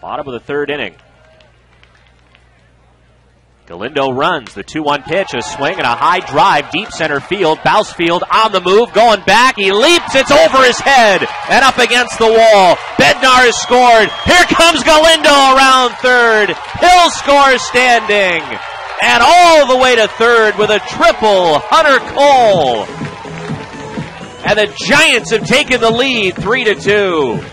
Bottom of the third inning. Galindo runs the 2 1 pitch, a swing and a high drive, deep center field. Bousfield on the move, going back. He leaps, it's over his head and up against the wall. Bednar has scored. Here comes Galindo around third. Hill scores standing. And all the way to third with a triple, Hunter Cole. And the Giants have taken the lead 3 to 2.